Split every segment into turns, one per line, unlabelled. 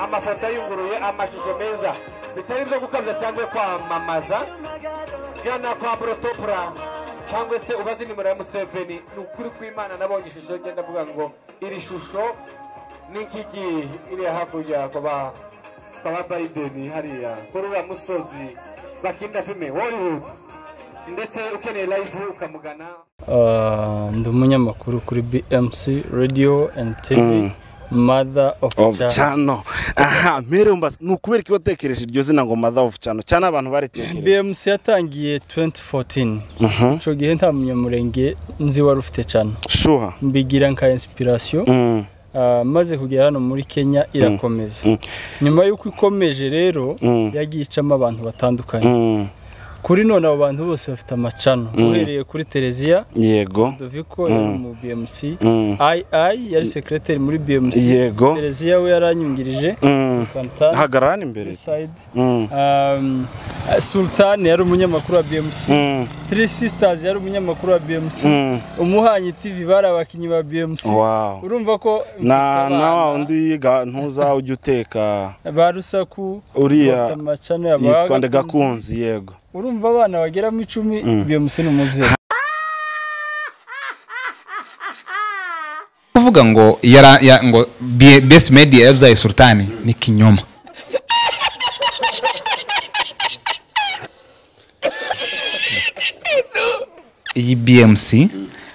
amafoto yunguruye amashusho meza. Bitari ibyo gukabya cyangwa kwamamaza. Gana kwa borotopura cyangwa se ubaze nimero ya museveni ni ukuri kw'imana nabonye ishusho ngenda avuga ngo iri shusho ni ikigi iriya hakurya kwa ba bayideni hariya. Kuri uriya musozi bakinira filime hollywood. Ndetse ukeneye live ukamugana.
Uh, ndi umunyamakuru kuri BMC Radio and TV Mother of
cyano aha mpere mbaza ni ukubera ko watekereje iryo zina ngo mother of cyano cyane abantu baritekereje
BMC yatangiye 2014 ico gihe nta munyamurenge nzi wari ufite cyane
shuha.
Mbigira nka inspiration.
Mm,
uh, maze kugera hano muri Kenya irakomeza
Mm.
nyuma y'uko ikomeje rero
Mm.
yagiye icamo abantu batandukanye.
Mm,
kuri none abo bantu bose bafite amacano. Uhereye kuri Tereziya
yego.
Doviko yari mu BMC
Mm,
II yari secretary muri BMC
yego.
Tereziya we yaranyungirije
Mm, hagarara imbere Mm,
um, Sultan yari umunyamakuru wa BMC
mm,
Three Sisters yari umunyamakuru wa BMC
mm.
Umuhanyi TV bari abakinnyi ba BMC urumva ko
na wa undi yiga ntuza ujya uteka.
Ba Rusaku
uriya. yitwa Ndagakunzi yego.
Urumva abana bageramo icumi BMC ni umubyeyi.
Kuvuga ngo yara ya, ngo Be- best media yabyaye sultani ni kinyoma. Iyi bmc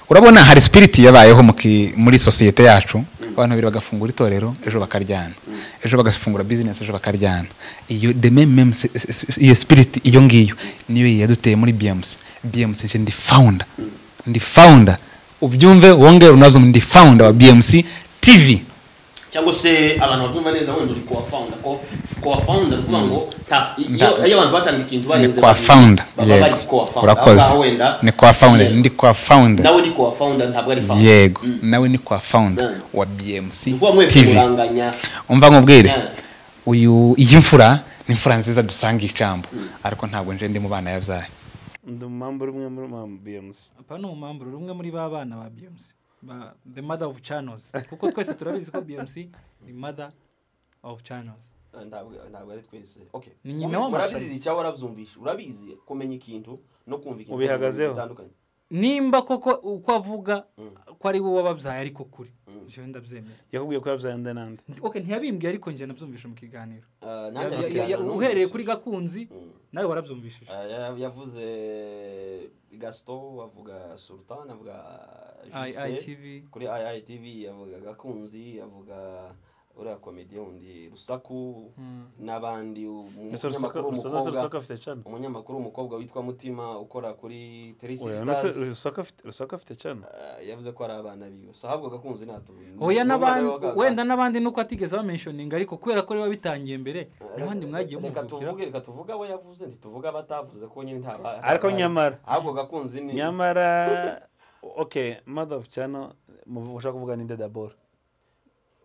urabona hari spirit yabayeho mu muri sosiyete yacu. Abantu babiri bagafungura itorero ejo bakaryana. Ejo bagafungura business ejo bakaryana. Iyo the meme meme iyo spirit iyo ngiyo niyo yaduteye muri bmc bmc nje ndi founder. Ndi founder. Ubyumve wongere unazo ndi founder wa bmc tv
cyangwa se abantu babyumva neza wenda uri kuwa founder. Ko kuwa founder ni ukuvuga ngo iyo abantu batanga ikintu
ni
barenze
kwa founder.
Baba kuwa founder.
Urakoze ni kwa founder ndi kwa founder.
Nawe ni kuwa founder ntabwo ari founder.
Yego
Mm.
nawe ni kwa founder
Mm.
wa bmc tv umva nkubwire
Yeah.
uyu iyi mfura ni imfura nziza dusanga ijambo. Ariko ntabwo nje ndi mu bana yabyaye.
Ndi umumamburo umwe muri BMC
apa ni umumamburo rumwe muri ba bana ba BMC ba the mother of channels. Kuko twese turabizi ko BMC ni mother of channels.
Ntabwo ari twese
Ni nyina w'amacani.
urabizi icyawe urabizi kumenya ikintu no kumva ikintu.
Ubihagazeho?
nimba koko uko avuga ko ari wowe wababyaye ariko kuri. Njyewe ndabyemera
yakubwiye ko yabyaye andi n'andi
okay ntiyabimbwiye ariko njye nabyumvishe mu kiganiro.
Ah,
ya-
n'umvise.
uhereye kuri gakunzi
Mm.
nawe warabyumvishije.
Ah, yavuze gaston avuga sultan avuga Justin.
IITV
kuri iitv avuga gakunzi avuga uriya komediyo wundi rusaku n'abandi
Ese Rusaka
umunyamakuru w'umukobwa witwa mutima ukora kuri sisters.
Rusaka afite cana
Ah, yavuze ko ari abana biwe. So ahubwo
oya n'abandi wenda n'abandi nuko atigeze bamenshoninga ariko kubera ko ari we wabitangiye mbere n'abandi mwagiye
reka
muvukira.
reka tuvuge abo yavuze ntituvuge abatavuze ko nyine nta
Ariko nyamara-
ahubwo gakunzi ni
nyamara okay mother of channel mu- ushaka kuvuga ninde dabord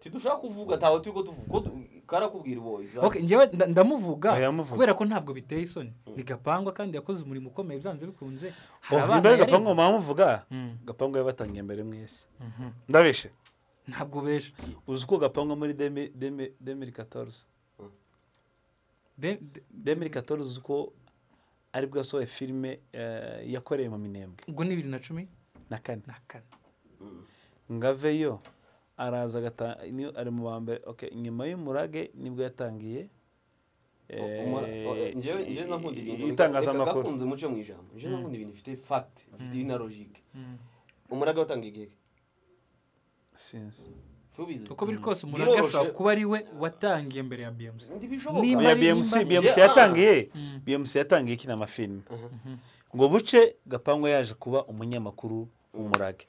tidushaka kuvuga? Tawe turi tuvuga. Karakubwira
okay njyewe nda- ndamuvuga
muvuga.
kubera ko ntabwo biteye isoni. Ni gapangwa kandi yakoze umurimo ukomeye byanze bikunze. Hari
oh
abana
imbere
yareze.
gapangu mama muvuga
Mm.
gapangu yabatangiye mbere mwese ndabeshe.
Ntabwo besha
uzi ko gapangu muri demi demi demi 14
De- de-
demi 14 uzi ko ari bwo yasohoye filime eh, yakoreye mu minembwe.
Ubwo ni bibiri na cumi?
Na kane.
Na kane.
Ngaveyo. Araza agata niyo ari mu ba mbere. Nyuma y'umurage ni bwo yatangiye eh,
njyewe njyewe nkunda ibintu
itangazamakuru
gakunze muce mu ijambo. Njyewe nkunda ibintu bifite fact bifite na logique umurage watanga igihe
sinzi
uko biri kose umuntu
Biroroshe.
ashobora kuba ari we watangiye mbere ya
ntibishoboka.
Niba
BMC
Je-
yatangiye. BMC yatangiye ikina amafilime ngo buce gapangu yaje kuba umunyamakuru w'umurage.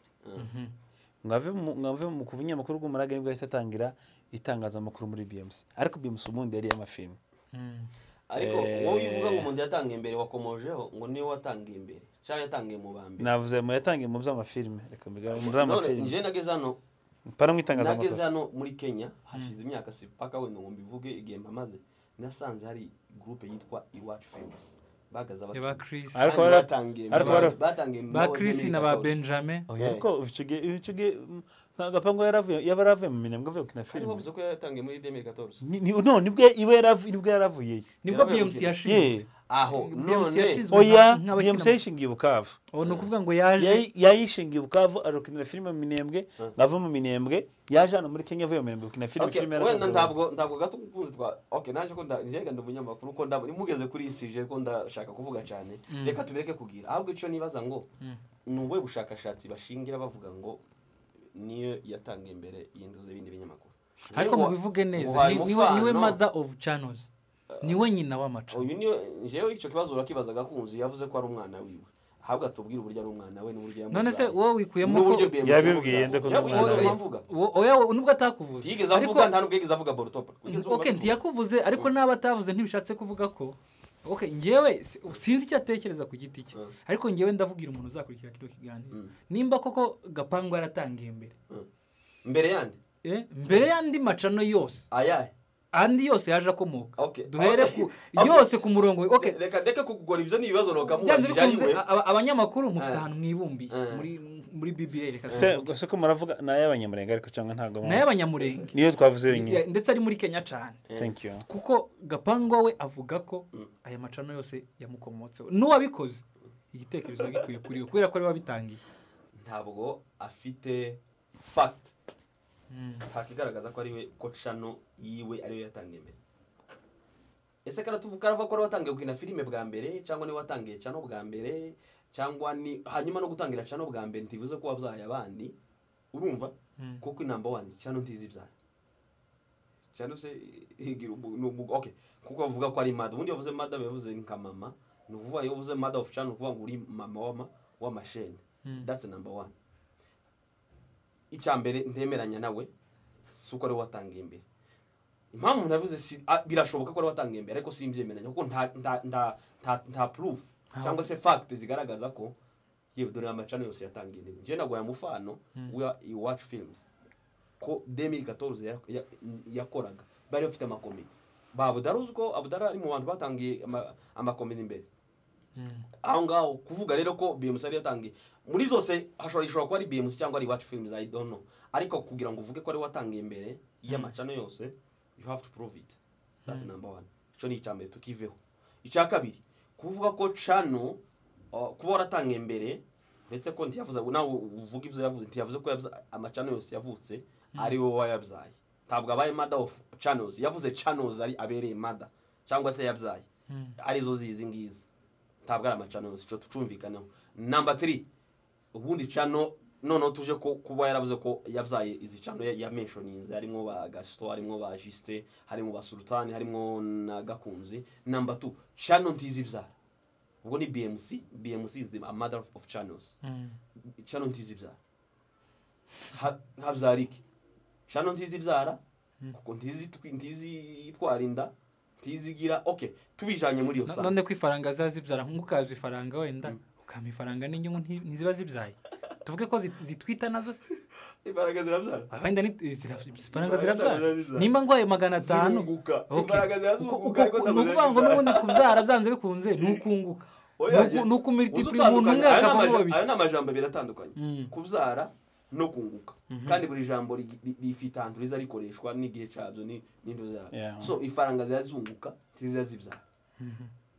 Ngave mu bunyamakuru bw'umurage ni bwo yahise atangira itangazamakuru muri BMC ariko BMC ubundi yari iy'amafilime
ariko
Eh.
wowe uvuga ngo umuntu yatangiye imbere wakomojeho ngo ni we watangiye imbere. Cyangwa yatangiye mu ba mbere.
Navuze mu yatangiye mu by'amafilime reka mbigabe muri amafilime
njyewe nageze hano.
Para mu
nageze
itangazamakuru
hano muri kenya hashize imyaka si paka wenda ngo mbivuge igihe mpamaze nasanze hari gurupe yitwa iwacu famous bahagaze
Ya ba Chris. Na ba
2014.
Benjamin.
Oya, ariko icyo icyo mm, gapangu yaravuye yaba yaravuye mu minembwe avuye gukina filime
bavuze ko yatangiye muri 2014
Ni- ni- no ni bwo iwe ni bwo yaravuyeyo.
Nibwo
Yaravuye kugira-
yashinzwe
aho none.
oya
nka- nk'abakina
bmc
mu-
yishingiye bukavu.
Ubu ni ukuvuga ngo yaje
Yayi- yayishingiye bukavu arakinira filime mu minembwe ngava mu minembwe yaje hano muri kenya avuye mu minembwe gukina filime filime
wenda
yarasohoye.
ntabwo ntabwo gato kukunzi twa okay nanje ko nda njega ndi umunyamakuru ko ndabona imugeze kuri isije ko ndashaka kuvuga cyane. Reka tubireke kugira. Ahubwo ico nibaza ngo ni ubuhe bushakashatsi bashingira bavuga ngo niyo yatangiye imbere y'induze ibindi binyamakuru.
Ariko mubivuge neza ni
we
mother of channels ni we nyina w'amaco
uyu niyo njyewe icyo kibazo urakibaza gakunzi yavuze ko ari umwana wiwe. Ahubwo atubwira uburyo ari umwana we n'uburyo yamuzaye
none se wowe wikuyemo ko
Yabibwiye ndetse ko umwana we.
mvuga.
Oya nubwo atakuvuze.
Yigeze avuga nta nubwo yigeze avuga borotopa
ok ntiyakuvuze ariko n'aba atavuze ntibishatse kuvuga ko? Ok ngewe si- sinzi icyo atekereza ku giti cye.
Mm.
ariko ngewe ndavugira umuntu uzakurikira kino kiganiro.
Mm.
nimba koko gapangu yaratangiye mbere?
Mbere yandi?
Eh, mbere y'andi macano yose.
Ayahe?
Andi yose yaje akomoka. Duhere ku yose ku murongo.
Reka ndeke kugora ibyo ni ibibazo
a- aba- abanyamakuru mufite
Eh.
ahantu mwibumbiye
Eh.
muri muri bba reka
se ko muravuga ni ay'abanyamurenge ariko cyangwa ntabwo
na yo abanyamurenge
niyo twavuze wenyine.
Ndetse ari muri kenya cyane.
Thank you.
Kuko gapangu we avuga ko aya macano yose yamukomotseho n'uwabikoze igitekerezo gikwiye kuri we kubera ko ari we wabitangiye.
Ntabwo afite fact. Ntakigaragaza ko ari we ko cano yiwe ariyo yatangiye mbere. Ese karatuvuga ko ari watangiye gukina filime bwa mbere cyangwa ni we watangiye cano bwa mbere cyangwa ni hanyuma no gutangira cano bwa mbere ntibivuze ko wabyaye abandi urumva? Kuko inamba wani cano cano se higira umu- ni umu- okay kuko bavuga ko ari mada ubundi yavuze mada bivuze ni nka mama ni ukuvuga iyo uvuze mada of channel ni ukuvuga ngo uri mama w'ama w'amasheni that's number one. Icya mbere ntemeranya nawe si uko ari watangiye imbere. Impamvu umuntu yavuze si birashoboka ko ari watangiye imbere ariko simbyemeranya kuko nta proof cyangwa se fact zigaragaza ko yewe dore amacano yose yatangiye imbere. Njye naguhaye umufano wa iwacu films ko 2014 ya- ya- yakoraga bari bafite amakomedi. Ba budara uzi ko abudara ari mu bantu batangiye ama- amakomedi imbere. Aho ngaho kuvuga rero ko ari yatangiye muri zose hashobora ishobora kuba ari BMC cyangwa ari Watch Films I don't know. Ariko kugira ngo uvuge ko ari watangiye imbere y'amacano yose you have to prove it. That's number one. Icyo ni icyambere tukiveho. Icya kabiri kuvuga ko cano kuba waratangiye imbere uretse ko ntiyavuze nawe uvuga ibyo yavuze ntiyavuze ko amacano yose yavutse ari wowe wayabyaye. Ntabwo abaye mother of channels yavuze channels ari abereye mother cyangwa se yabyaye. Arizo zizi ngizi. Ntabwo ari amacano yose icyo tucumvikaneho namba 3 ubundi cano noneho tuje kuba yaravuze ko yabyaye izi cano ya- mentioninze harimo ba gasito harimo ba jisite harimo ba sultani harimo na gakunzi. Namba 2 cano ntizibyara ubwo ni bmc bmc is the mother of channels cano ntizibyara habyara iki? Cano ntizibyara kuko ntizitwi- ntizitwara inda ntizigira okay tubijanye muri iyo sansi
none ko ifaranga ziba zibyara nk'ukaza ifaranga wenda. Ukampa ifaranga n'inyungu nti- ntiziba zibyaye. Tuvuge ko zit- zitwita na zo
imbaraga zirabyara
zira- ifaranga
Ifaranga
zirabyara nimba ngwaye magana atanu.
Imbaraga
ni ukuvuga ngo n'ubundi kubyara byanze bikunze ni ukunguka Ni uku- ni ukumultipura
uzi
umuntu umwe akavamo babiri.
ayo ni amajambo abiri atandukanye.
Mm.
kubyara no kunguka kandi buri jambo ri- ri- rifite ahantu riza rikoreshwa n'igihe cyabyo ni- n'indu zabyo so ifaranga zirazunguka ntiziza zibyara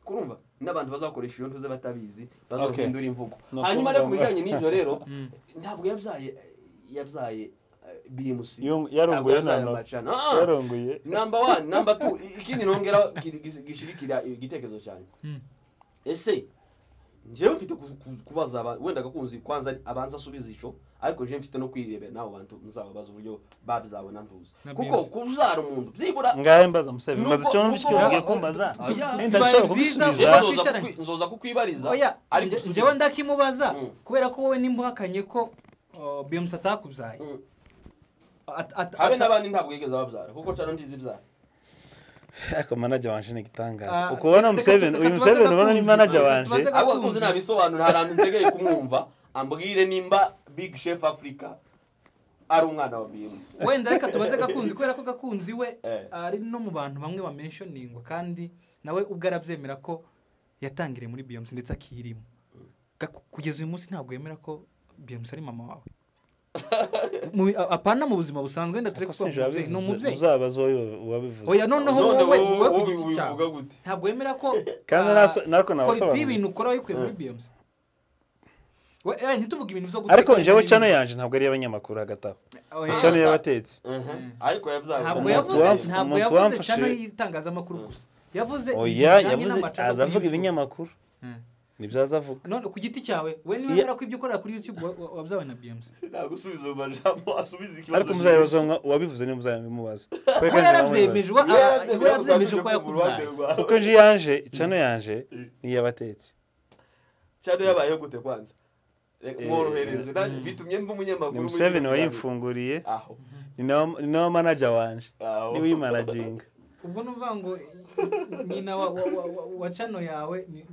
kurumva? N'abantu bazakoresha iyo ntuze batabizi bazohindura imvugo. Hanyuma rero ku bijyanye n'ibyo rero ntabwo yabyaye yabyaye eh, Ntabwo
yarunguye. Yarongoye
namba wani namba tu ikindi nongera ki- gis- gishigikira igitekerezo cyanjye ese njyewe mfite ku- ku- kubaza wenda gakunzi kwanza abanza asubiza ico ariko njyewe mfite no kwirebera n'abo bantu nzababaza uburyo babizabona ntuzi kuko
BMC.
kubyara umuntu byibura
ngahe mbaza
Nuko-
mbaza icyo numva icyo ugiye kumbaza. Nenda nshobora
Bibaye byiza,
kugusubiza
Za-
nzoza kukwibariza
njyewe ndakimubaza
Mm.
kubera ko wowe nimba uhakanye ko bmc atakubyaye
Mm. Habe n'abandi ntabwo yigeze babyara kuko cano ntizibyara
ariko manager wanje ni igitangaza
Ah,
ukubona
reka-
museveni
reka
uyu museveni ubona ni manager wanje
ahubwo
gakunzi
nabisobanura hari ahantu ntegeye kumwumva ambwire nimba big chef africa ari umwana wa BMC
wenda reka tubaze gakunzi kubera ko gakunzi we
Eh.
ari no mu bantu bamwe bameshoningwa kandi nawe ubwo arabyemera ko yatangiriye muri bmc ndetse akirimo. Kugeza uyu munsi ntabwo yemera ko bmc ari mama wawe. apana mu buzima busanzwe wenda kuvuga ngo umubyeyi ni umubyeyi.
uzabaza wowe uwabivuze.
Oya noneho
None
wowe
wowe-
ku giti cyawe ntabwo wemera ko ah,
nabasobanurira.
y'ibintu ukora wayikuye muri eh, ntituvuge ibintu byo
ariko
guteka
njyewe
ibintu.
cano yanje ntabwo ari iy'abanyamakuru hagati aho.
Oya,
cano y'abatetsi.
Ariko yabyawe
ntabwo yavuze cano y'itangazamakuru gusa. Yavuze ibintu
oya
bijyanye
yavuze
n'amacano
aza
kuri
avuga ibinyamakuru.
Mm.
ni byo aza avuga
none ku giti cyawe. We niba wemera ko ibyo ukorera kuri youtube wa- wa- wabyawe na bmc
nagusubiza mu majambo asubiza ikibazo
ariko muzabibaza nka- uwabivuze niba muzabimubaza
we yarabyemeje wa- ah, we yarabyemeje ko yakubyaye
kuko nje yanje cano yanje ni iy'abatetsi
cyane yabayeho gute kwanza? Reka mworohereze. Nanjye bitumye mba umunyamakuru
ni
muri
museveni wayimfunguriye. Ni nawe- manager wanje. Niwe uyimanaginga
ubwo ni uvuga ngo nyina wa, cano yawe ni,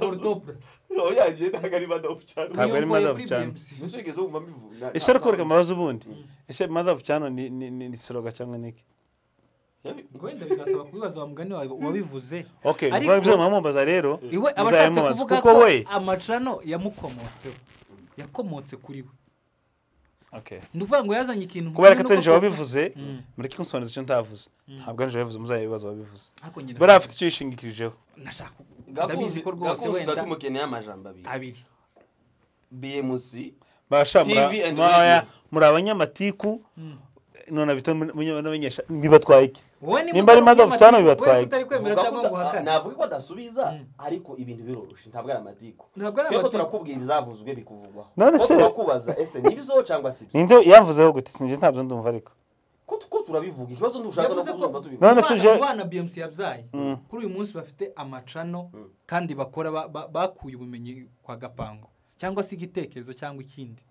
borotopura
aho yagiye ntabwo ari badafu cyane
Ntabwo ari Mother of Channel.
mbese wigeze wumva mbivuga.
Ese ariko reka mbabaze ubundi? Ese mother of channel ni ni ni ni siroga cyangwa niki
ngo wenda bizasaba kubibaza wa mugani wawe wabivuze. Ariko-
mwamumbaza rero
iwe aba ashatse kuvuga
kuko
ko
we
amacano yamukomotseho yakomotse kuri we. Ni ukuvuga ngo yazanye ikintu
kubera ko atari wabivuze
Mm.
mureke kunsobanuriza icyo ntavuze ntabwo ari wabivuze muzabibaza wabivuze.
Ariko nyine
buriya afite icyo yishingikirijeho.
Ndabizi ko rwose wenda
tumukeneye amajambo abiri. TV
muri- abanyamatiku none bita n'abanyesha bibatwaye iki? Nimba ari Channel
umunyamatiku,
bibatwaye.
navuga ko adasubiza ariko ibintu biroroshe ntabwo ari
ari
twebwe turakubwira ibizavuzwe bikuvugwaho
None
ko
se-
turakubaza ese ni ibizo cyangwa si byo
ninde yamvuzeho gute sinjye ntabyo ndumva ariko.
Ko turabivuga ikibazo ntushaka no kubyumva tubivuga.
None se
mu
je-
bana BMC yabyaye. Kuri uyu munsi bafite amacano kandi bakora ba- ba- bakuye ubumenyi kwa gapango. Cyangwa se igitekerezo cyangwa ikindi.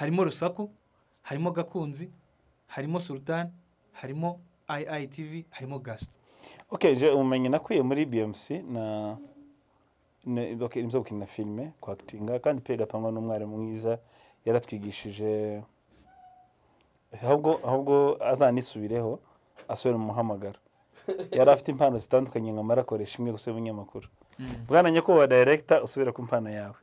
Harimo rusaku harimo gakunzi harimo sultan harimo iitv harimo gasito
okay je ubumenyi nakwiye muri BMC na nizo gukina filime kwakitinga kandi pe gapangwa n'umwarimu mwiza yaratwigishije ahubwo ahubwo azanisubireho asubire mu muhamagaro. Yari afite impano zitandukanye nkamara akoresha imwe gusa y'umunyamakuru bwana nyakubahwa director usubire ku mpano yawe.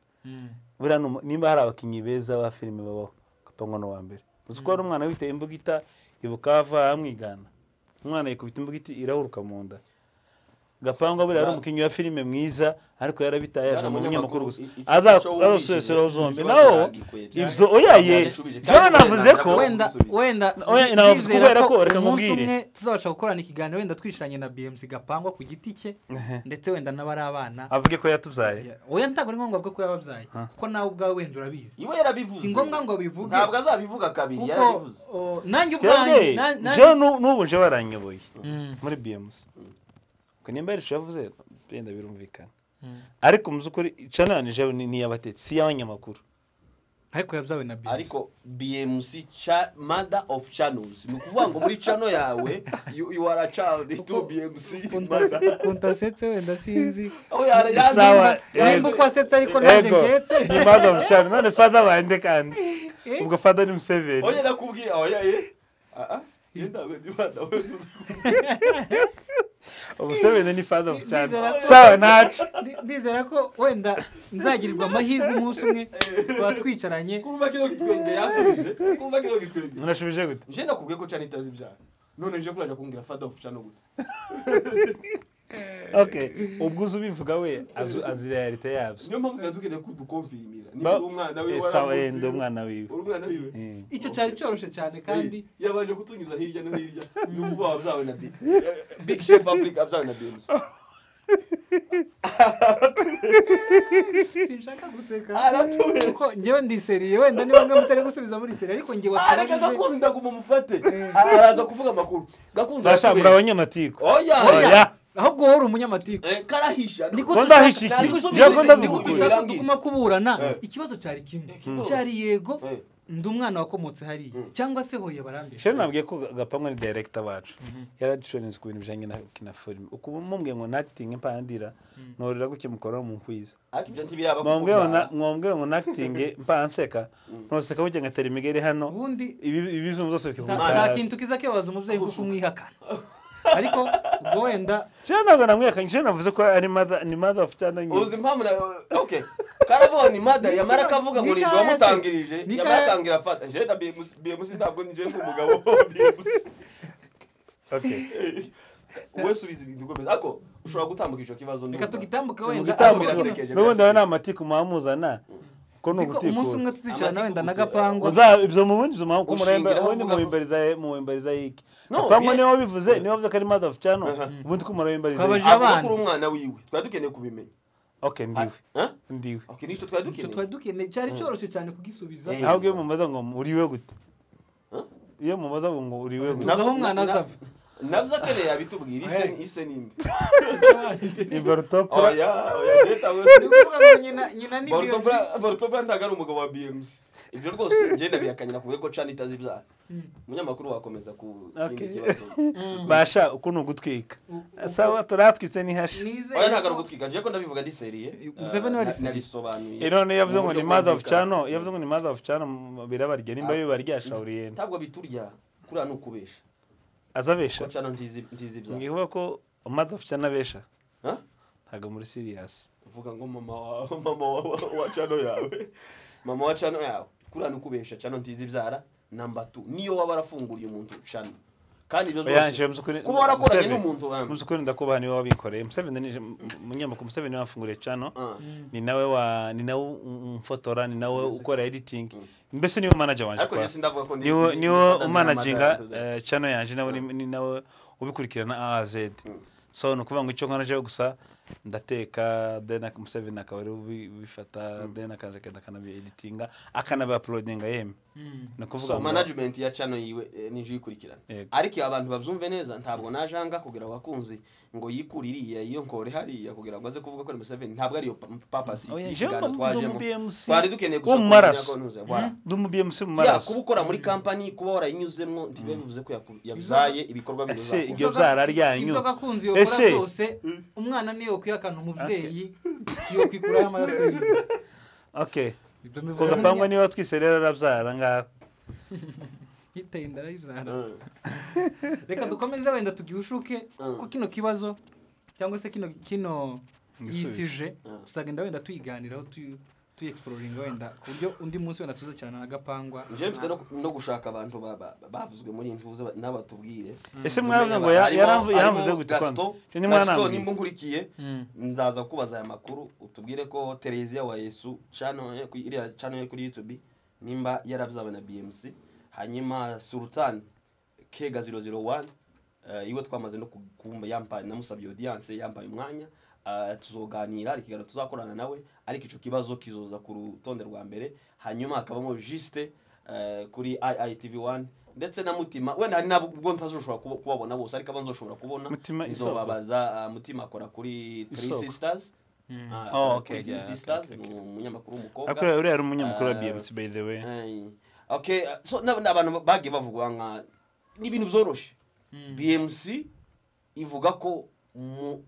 Buriya ni umu- nimba hari abakinnyi beza ba filime babaho gapangwa n'uwa mbere. Uzi ko hari umwana witeye imbugita ibuka ava amwigana umwana yikubita imbugita irahuruka mu nda. Gapangwa buriya ari umukinnyi wa filime mwiza ariko yarabitaye yaje mu munyamakuru gusa. azasubeseraho zombi nawo ibyo oya ye jewe navuze ko
wenda
navuze kubera ko, reka
umwe tuzabasha gukorana ikiganiro wenda twicaranye na BMC gapangwa ku giti cye ndetse wenda n'abari abana.
Avuge ko yatubyaye.
Oya ntabwo ari ngombwa ko yababyaye kuko nawe ubwawe wenda urabizi.
Iwe yarabivuze.
Si ngombwa ngo bivuge
ntabwo azabivuga kabiri yarabivuze.
nanjye ubwanjye
twebwe
na- na-
jewe nu- n'ubu nje waranyoboye.
Mm,
muri BMC ubwo nimba yari yavuze yenda birumvikana.
Mm.
ariko mu by'ukuri channel ni jewe ni iy'abatetsi si iy'abanyamakuru
ariko yabyawe na BMC
ariko bmc cha mother of channels. Ni ukuvuga ngo muri channel yawe you, you are a child to bmc
kuntasetse wenda sinzi.
Yazi
nimba uko wasetse ariko
ego
nketse.
ni mother of channel none father bande kandi. Ubwo father ni Museveni.
Oya nakubwiye. Aho ya ye ah ah yenda we ni mother we
Museveni ni father of channel
Ndizera ko-
sawa ntacu
Ndi- ndizera ko wenda nzagirirwa amahirwe umunsi umwe twaba twicaranye
kumva kino gitwenge yasubije. Kumva kino gitwenge
munashubije gute?
Nje nakubwiye ko channel itazi ibyaha none nje kuraja kumbwira father of channel gute.
ubwo uzi ubivuga we azi realite yabyo.
Niyo mpamvu twari dukeneye ko dukonfirimira
Ba-
niba uri umwana
Eh, eh, umwana wiwe.
Uri umwana wiwe.
Eh.
icyo cyari cyoroshye cyane kandi
Eh, yabanje kutunyuza hirya no hirya. N'ubwo wabyawe na Bi- eh, big chef africa abyawe na bmc
sinshaka guseka.
Aratubesha
kuko njyewe ndiseriye wenda niba mwe mutari gusubiza muri seri ariko njye
Ah, reka
watarabije
gakunzi ndaguma mufate. Araza kuvuga amakuru. Gakunzi aratubesha.
abanyamatiku
oya
oya
ahubwo wowe uri umunyamatiku
Eh, karahisha.
Niko tuguma kuburana
Eh.
ikibazo cyari kimwe.
Kibazo.
cyari yego
Eh.
ndi umwana wakomotse hariya. Cyangwa se hoye barambesha
sheri nabwiye ko gapamwa ni director wacu. Yaradushorenze ku bintu bijyanye na kina filime uku mumubwiye ngo nakitinge mpandira norera guke mukora mu
kuko
mwambwiye ngo nakitinge mpanseka. Ntuseka buke ngatera imigeri hano. Ibizungu byose
nta
bikikubita
nta
hasi.
kintu kiza kibabaza umubyeyi kuko umwihakana ariko ubwo wenda
jewe ntabwo namwihakanye. Jewe navuze ko ari mother ni mother of cyane nyine
uzi impamvu na okay karavuga ni mada yamara akavuga ngo
Ni se.
wamutangirije
Ni
yamara atangira afata. Nje na BMC ntabwo nije nk'umugabo wa BMC
okay
wowe subiza ibintu ukomeza. Ariko ushobora gutambuka icyo kibazo
reka tugitambuke wenda.
N'ubundi aba ni amatiku muhamuzana ko ni
ko umunsi umwe
ugutikura
tuzicarana wenda na gapangu
ibyo mu bundi zuma ko murembe
Ushingiraho
ubundi muhimbariza muhimbariza y'iki gapangu
ni
we wabivuze ni we wavuze ko ari of cyane ubundi ko murahimbariza y'iki
avuga
abana.
ko uri umwana wiwe. Twari dukeneye kubimenya.
Okay ndiwe. Ndiwe.
Nicyo twari dukeneye?
twari dukeneye. Cyari cyoroshye cyane kugisubiza.
Ahubwo iyo mumaza ngo uriwe gute?
Huh?
iyo mumaza ngo uriwe gute?
Tuzi aho umwana azava
navyo akeneye abitubwira ise ise ninde?
Ibarutopura
oya oya jeta we
ni ukuvuga ngo nyina nyina ni BMC
Bortopra Bortopra ntabwo ari umugabo wa BMC ibyo rwose njye ndabihakanyira kuvuga ko cani itazi ibyaha umunyamakuru wakomeza ku kindi kibazo.
Basha uku ni ugutwika sawa turatwise n'ihashi
oya ntabwo ari
ko-
ugutwika nje ko ndabivuga ndi seriye
Museveni
Eh, nabisobanuye
none iyo yavuze ngo ni mother of iyo yavuze ngo ni mother of cyano birabarya nimba bibarya shawuriye
ntabwo biturya kuriya ni ukubesha.
Azabesha ngiye ko mother of cyano abesha.
Huh?
ntabwo muri serious.
Uvuga ngo mama wa cano yawe. Mama wa cano yawe. Kuriya ni ukubesha cano ntizi ibyara namba tu niyo waba warafunguriye umuntu cano kandi ibyo
yanje
zose
muzukuri
kuba warakoranye n'umuntu um,
muzukuri ndakubaha ni we wabikoreye. Museveni ni munyamakuru Museveni ni we wafunguriye cyano
ah.
ni nawe wa ni nawe umfotora ni nawe ukora editing. Mbese ni we manager wanje
ariko
kwa
njye sindavuga ko ndi-
ni we
ndi-
ni we
ndi-
umanaginga
ndi-
eh, channel yanje nawe ni- ni nawe ubikurikirana A a Z so ni ukuvuga ngo icyo nkora cyo gusa ndateka then Museveni akaba ubifata then akagenda akanabi editinga akanabi uploadinga yeme ni ukuvuga
so
ngo
management ya cano yiwe ni nije uyikurikirana ariko abantu babyumve neza ntabwo najanga kugira ngo akunze ngo yikure iriya iyo nkore hariya kugira ngo aze kuvuga ko ari Museveni ntabwo ariyo papasi purpose
Oya,
y'ikiganiro twajemo twari dukeneye gusa
mu
kumenya
maraso.
ko ntuze
ndi umu BMC mu maraso
kuba ukora muri kampani kuba warayinyuzemo ntibibe bivuze ko yabyaye ibikorwa
ese ibyo byara ryanyu
ibyo gakunzi yokora
Ese-
umwana niyo yokwihakana umubyeyi yokwikuraho amaraso yiwe bivuze
gapangwa niba twise rero arabyara ngaho
yiteye inda arayibyara
Mm.
reka dukomeze wenda tugihushuke.
Mm.
ko kino kibazo cyangwa se kino kino yisije
Mm.
tuzagenda wenda tuyiganiraho tu- tuyexploringa wenda. Ku buryo undi munsi wenda tuza cyane na gapangwa
njyewe mfite no- gushaka abantu ba- ba- bavuzwe muri iyi ntuze n'abatubwire.
Ese mwavuze ngo ya- yaramvu- yaramvuze gute
gasito
Cyo ntimwanambwiye.
nimba nkurikiye
Mm.
nzaza kubaza aya makuru utubwire ko Tereziya wa Yesu iriya channel kuri YouTube nimba yarabyawe na BMC hanyuma Sultan Kega 001 uh, iwe twamaze no kumva yampaye namusabye audience yampaye umwanya tuzoganira ari kiganiro tuzakorana nawe ariko ico kibazo kizoza ku rutonde rwa mbere hanyuma hakabamo Juste uh, kuri IITV1 ndetse na Mutima. Wenda hari nabo ubwo ntazoshobora kubabona bose ariko abo nzoshobora kubona. Nzobabaza uh, Mutima akora kuri Three. Sisters. Ah,
Oh,
kuri Three Sisters ni umunyamakuru w'umukobwa.
Ariko uriya ari umunyamakuru wa BMC by the way.
Ay. okay so n'ab- n'abantu bagiye bavugwa nka ni ibintu byoroshye. BMC ivuga ko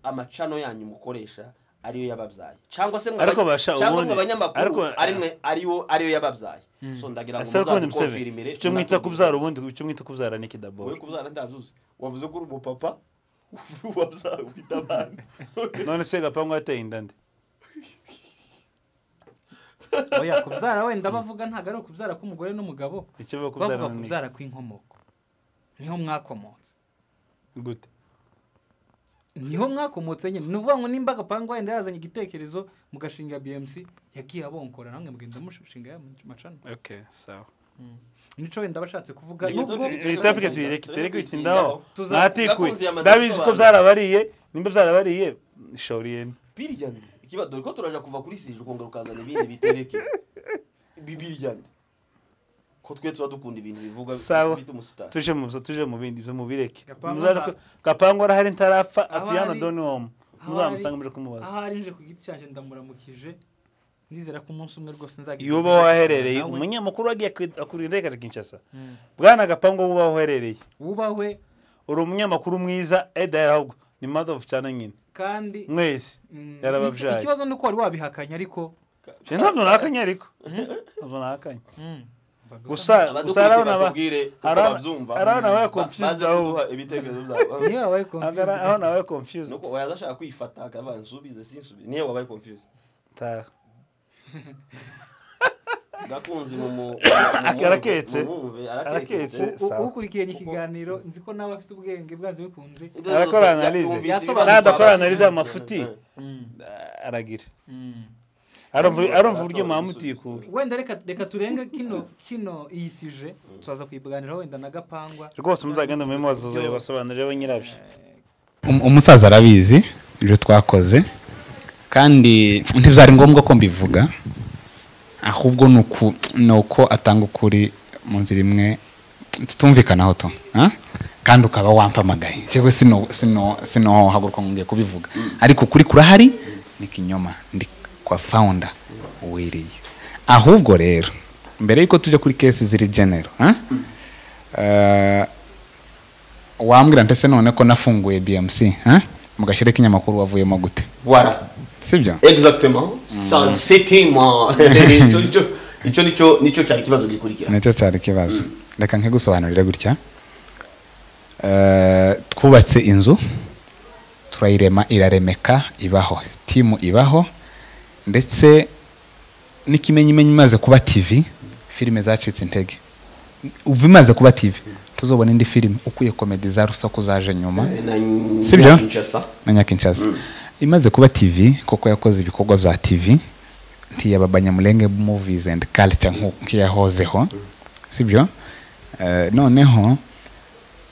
amacano yanyu mukoresha ariyo yababyaye. Cyangwa se
ariko-
ari mwe ariyo ariyo yababyaye. So ndagira ngo
Museveni
muzabikonfirimire
icyo mwita kubyara ubundi icyo mwita kubyara ni kidabo
wowe kubyara ndabyuzi wavuze ko uri umupapa? Wabyaye ufite abana
none se gapangu yateye inda nde?
Oya kubyara wenda bavuga ntabwo ari ukubyara k'umugore n'umugabo.
Bavuga kubyara
kw'inkomoko. Niho mwakomotse.
Gute?
Ni ho mwakomotse nyine ni ukuvuga ngo nimba agapangwa wenda yazanye igitekerezo mugashinga BMC yagiye abonkora namwe mugenda mushinga ya macana
okay sawa.
Nico wenda bashatse kuvuga nubwo
topic
tuyireke tureke kwitindaho
Tuza-
mwatikuye ndabizi ko byarabariye nimba byarabariye shawuriyeni
biryane ikiba dore ko turaja kuva kuri sije ukongera ukazana ibindi bitereke. Bi- biryane ko twe tuba dukunda ibintu bivuga
Sawa.
bita umusitari.
Tuje mu tuje mu bindi byo mubireke
Gapangu
arahari ntarapfa. Atuyana
ari-
doni womu
aho
muzamusanga muje kumubaza.
ahari nje ku giti cyanjye ndamuramukije. Nizera ko umunsi umwe rwose nzagira
iyo uba waherereye umunyamakuru wagiye akurira kinshasa. Bwana gapangu uba waherereye
wubahwe
uri umunyamakuru mwiza eda ahubwo ni mother of cyane nyine.
Kandi
mwese
mm,
yarababyaye.
ikibazo ni uko wari wabihakanye ariko
Je ntabwo nakanye ariko. Ntabwo nakanye gusa gusa hari babaye
Ba-
confused aho
ibitekerezo byabo
niyo wabaye confused.
Aho nabaye confused.
Nuko wayaza ashaka kwifata akavuga nsubize sinsubize niyo wabaye confused.
Taha
gakunzi mu mu
Araketse. Araketse.
Ukurikiye iki kiganiro nzi ko nawe afite ubwenge bwanze bikunze
Arakora.
Yasobanuye.
Nadakora analyse y'amafuti. aragira arumva uburyo muhamutikura
wenda reka reka turenge kino kino iyi sije tuzaza kuyiganiraho wenda na gapangwa.
Rwose muzagenda muri mazuzo yabasobanurira bo nyirabyo.
Um- umusaza arabizi ibyo twakoze kandi ntibyari ngombwa ko mbivuga ahubwo ni uko atanga ukuri mu nzira imwe tutumvikanaho to ah? kandi ukaba wampamagaye. Yewe sino sino sino haguruka ngiye kubivuga. Ariko ukuri kurahari ni kinyoma. Ndi kwa founder wiriye ahubwo rero mbere yuko tujya kuri kesi ziri genero? Eh, wambwira ndetse none ko nafunguye BMC eh? mugashyira ikinyamakuru wavuyemo gute?
Voilà.
Sibyo?
Icyo ni cyo icyo ni cyo ni cyo cyari ikibazo gikurikira.
Nicyo cyari ikibazo reka nkigusobanurire gutya. Eh, twubatse inzu turayirema iraremeka ibaho. Timu ibaho. Ndetse n'ikimenyimenyi imaze kuba tv filime zacitse intege. Uva imaze kuba tv tuzobona indi filime ukwiye komedi za rusaku zaje nyuma. Sibyo?
Kinshasa
na nyakinshasa. Imaze kuba tv koko yakoze ibikorwa bya tv ntiyaba banyamulenge movies and culture nk'uko nk'iyahozeho sibyo Eh, noneho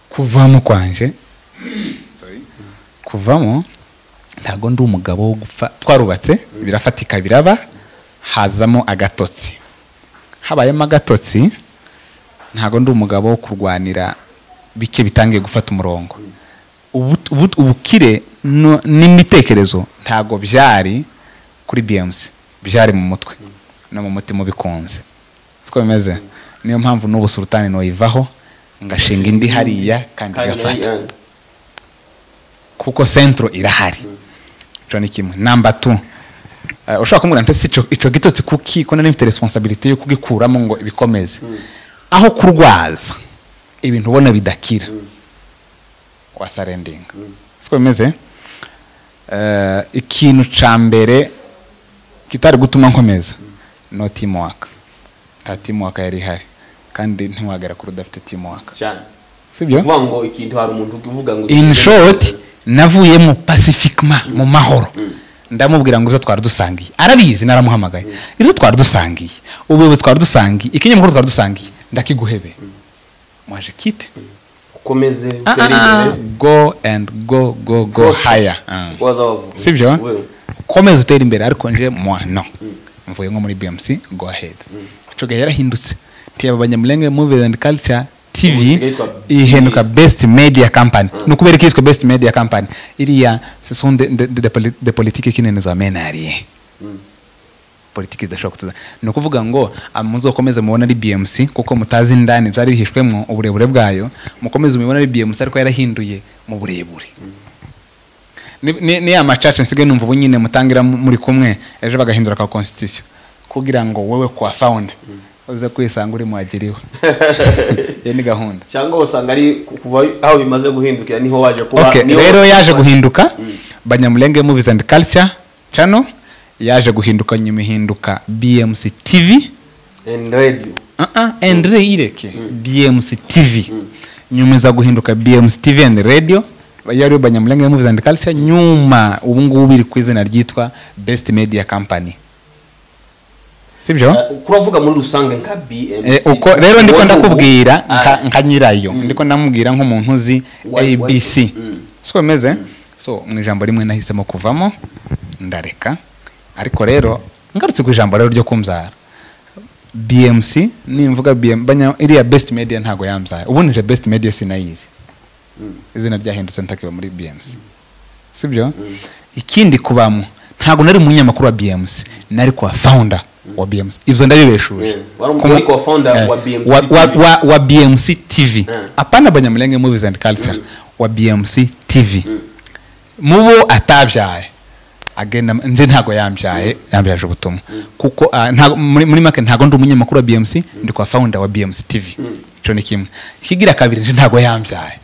kuvamo kwanje. Sorry. kuvamo ntabwo ndi umugabo wo gupfa twarubatse birafatika biraba hazamo agatotsi. Habayemo agatotsi ntabwo ndi umugabo wo kurwanira bike bitangiye gufata umurongo. Ubu- ubu- ubukire n'imitekerezo ntabwo byari kuri bmc byari mu mutwe no mu mutima ubikunze. Siko bimeze? Niyo mpamvu n'ubu sultani noyivaho ngashinga indi hariya kandi igafata. Kuko centro irahari. Ico ni kimwe namba tu uh, ushobora kumbwira nti ico ico gitotsi kuki? Ko nari mfite responsibility yo kugikuramo ngo ibikomeze aho kurwaza ibintu ubona bidakira. Wasarendinga siko bimeze? Eh, ikintu ca mbere kitari gutuma nkomeza no teamwork. Nta teamwork yari ihari. Kandi ntiwagera kuri udafite teamwork.
Cyane.
Sibyo?
Kuvuga ngo ikintu hari umuntu ukivuga ngo
in short navuyemo pacifiquement mu mahoro. Ndamubwira ngo izo twari dusangiye arabizi naramuhamagaye. Izo twari dusangiye ubuyobozi twari dusangiye ikinyamakuru twari dusangiye ndakiguhebe. Mwaje kite?
Ukomeze
Ah, ah, ah, go and go go go higher.
Wewe.
komeza utere imbere ariko nje mwa no. Mvuye nko muri bmc go ahead. Gihe yarahindutse. Ntiyaba abanyamurenge movies and culture tv ihenuka best media company. Ni ukubera ko yiswe best media company. Iriya ce sont de, de, de, de, poli- de politike nous amène à rien politiki idashobora kutuza ni ukuvuga ngo ah, muzokomeze mubone ari bmc kuko mutazi indani byari bihishwemo uburebure bwayo. Mukomeze mubibone ari bmc ariko yarahinduye mu burebure. Ni, ni, ya macaca nsigaye numva ubu nyine mutangira mu- muri kumwe ejo bagahindura ka constitution. Kugira ngo wowe kwa founder. Uze kwisanga uri mwagiriwe iyo ni gahunda.
Cyangwa usanga ari kuva aho bimaze guhindukira niho waje kuba
okay,
niho-
rero yaje guhinduka. Mm. banyamulenge movies and culture channel yaje guhinduka nyuma ihinduka bmc tv
and radio.
Uh -uh, and mm. ireke. Mm. bmc tv mm. nyuma iza guhinduka bmc tv and radio. Yari banyamulenge movies and culture nyuma ubu ngubu biri ku izina ryitwa best media company sibyo
Eh, kuravuga muri rusange nka BMC
Eh, uko rero ndiko ndakubwira
Ah,
nka, nyirayo. Ndiko ndamubwira nk'umuntu uzi abc
Mm.
siko bimeze so mu ijambo rimwe nahisemo kuvamo ndareka. Ariko rero ngarutse ku ijambo rero ryo kumbyara bmc nimvuga iriya best media ntago yambyaye ubundi nje best media sinayizi. Izina ryahindutse ntakiba muri bmc sibyo ikindi kubamo ntago nari umunyamakuru wa bmc nari kwa founder. Wa bmc ivyo ndabibeshuje
wa BMC TV. Eh.
apana banyamulenge movies and culture wa bmc tv mubo atabyaye agenda nje ntago yambyaye yambyaje ubutumwa kuko ah, muri muri make ntago ndi umunyamakuru wa BMC ndi kwa founder wa BMC TV ico ni kimwe kigira kabiri nje ntago yambyaye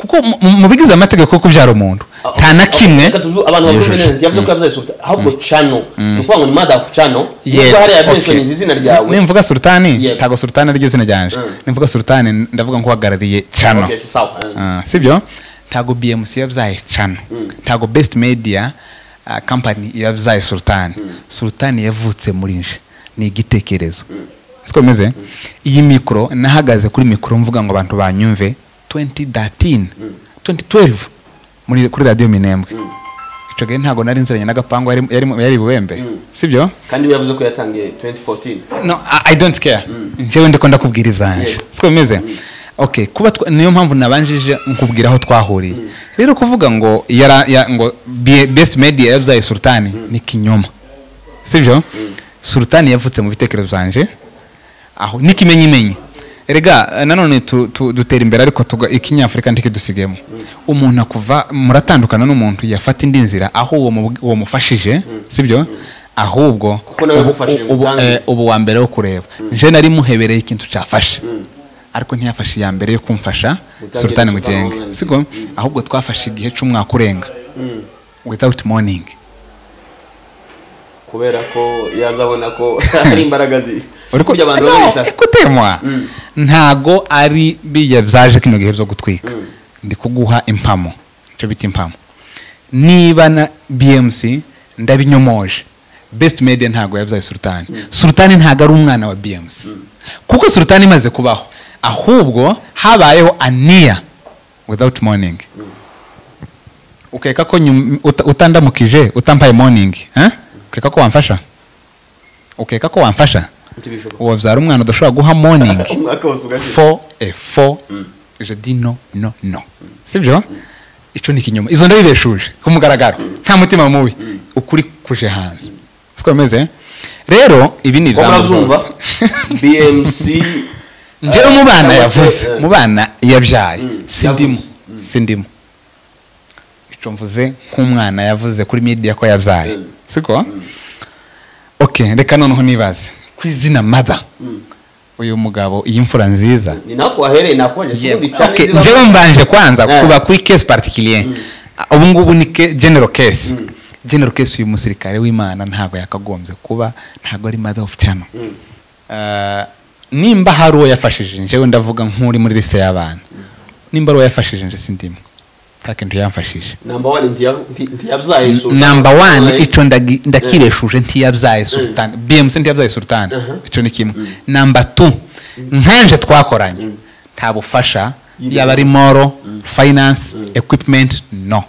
kuko mu- bigize amategeko yo kubyara umuntu nta na kimwe
Reka tuvuge, abantu bakuru bene yavuze ko yavuze sultan ahubwo channel. Ni ukuvuga ngo ni channel.
Yeah,
niba hariya
okay.
mentions izina ryawe.
Nimvuga sultani
Yego.
ntago sultani ari ryo zina ryanje.
Mm.
nimvuga sultani ndavuga nk'uhagarariye channel.
Okay, sawa
Ah, sibyo? Ntago bmc yabyaye cano ntago best media uh, company yabyaye sultani sultani yavutse muri nje. Ni igitekerezo. Siko bimeze iyi mikoro nahagaze kuri mikoro mvuga ngo abantu banyumve. 2013 2012 muri kuri radio minembwe. Ico gihe ntago nari nziranye n'agapangu yari yari buwembe sibyo?
Kandi we yavuze ko yatangiye 2014
no I, don't care. Njyewe ndiko ndakubwira ivyanje.
Yego.
siko bimeze? Okay kuba niyo mpamvu nabanjije nkubwira aho twahuriye. Rero kuvuga ngo ngo best media yabyaye sultani ni kinyoma. Sibyo? Sultani yavutse mu bitekerezo byanje aho n'ikimenyimenyi erega eh, nanone dutera imbere ariko ikinyafurika ntikidusigemo umuntu akuva muratandukana n'umuntu yafata indi nzira aho uwo mu- uwo mufashije sibyo? Ahubwo ubu- eh, ubu wa mbere wo kureba. Nje nari muhebereye ikintu cyafashe? Ariko ntiyafashe iya mbere yo kumfasha sultani
Sultan
mugenge siko ahubwo twafashe igihe cy'umwaka urenga without morning
kubera ko yazabona ko hari imbaraga zi Babita
ekutemwa ntago ari bijya byaje kino gihe byo gutwika. Ndi kuguha impamo. Icyo bita impamo. Niba na bmc ndabinyomoje. Best media ntago yabyaye sultani. Sultani ntago ari umwana wa bmc kuko sultani imaze kubaho ahubwo habayeho aniya without morning. Ukeka ko utandamukije utampaye morning eh? ukeka ko wamfasha? Ukeka ko wamfasha? Wabyara umwana udashobora guha morning.
Umwaka wose ugashira
for a for je dis no no no sibyo ico ni ikinyoma izo ndabibeshuje ku mugaragaro nta mutima mubi ukuri kuje hanze siko bimeze rero ibi ni zose.
bmc
njyewe mu bana yavuze mu bana yabyaye sindimo. Sindimo. Ico mvuze nk'umwana yavuze kuri media ko yabyaye siko okay reka noneho nibaze ku izina mother. Uyu mugabo iyi mfura nziza.
Ni naho twahereye ziba-
njyewe mbanje kwanza
Eh.
kuba kuri case particulier. Ubu ngubu ni ke- general case. General case uyu musirikare w'imana ntabwo yakagombye kuba ntabwo ari mother of channel. Uh, nimba hari uwo yafashije njyewe ndavuga nk'uri muri liste y'abana nimba ari uwo yafashije nje sindimo nta kintu yamfashije. Namba wani ico ndagi- ndakibeshuje ntiyabyaye sultan. Bmc ntiyabyaye sultan. Ico ni kimwe. Namba tu nkanje twakoranye. Nta bufasha yaba ari moro finance equipment no.